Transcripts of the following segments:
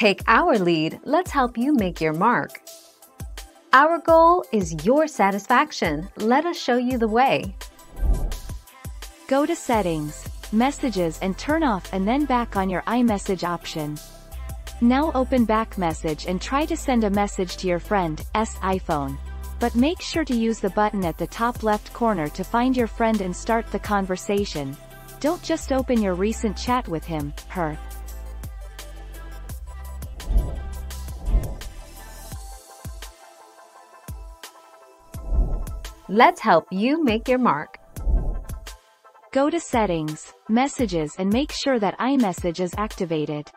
Take our lead, let's help you make your mark. Our goal is your satisfaction. Let us show you the way. Go to Settings, Messages and turn off and then back on your iMessage option. Now open Back Message and try to send a message to your friend, S iPhone. But make sure to use the button at the top left corner to find your friend and start the conversation. Don't just open your recent chat with him, her. Let's help you make your mark. Go to Settings, Messages and make sure that iMessage is activated.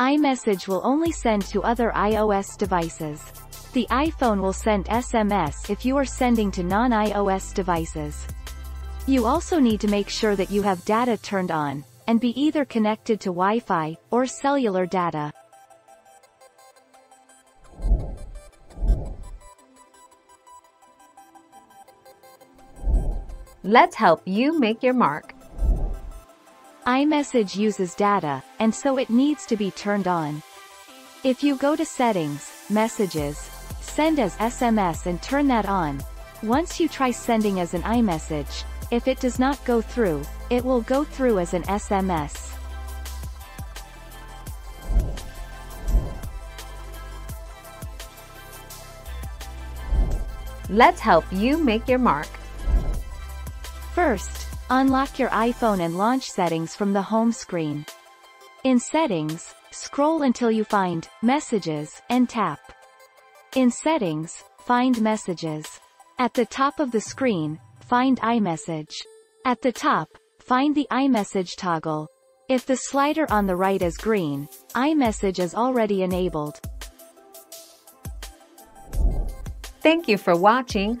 iMessage will only send to other iOS devices. The iPhone will send SMS if you are sending to non-iOS devices. You also need to make sure that you have data turned on, and be either connected to Wi-Fi, or cellular data. Let's help you make your mark. iMessage uses data, and so it needs to be turned on. If you go to Settings, Messages, Send as SMS and turn that on, once you try sending as an iMessage, if it does not go through, it will go through as an SMS. Let's help you make your mark. First, unlock your iPhone and launch settings from the home screen. In Settings, scroll until you find Messages and tap. In Settings, find Messages. At the top of the screen, find iMessage. At the top, find the iMessage toggle. If the slider on the right is green, iMessage is already enabled. Thank you for watching.